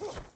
Huh.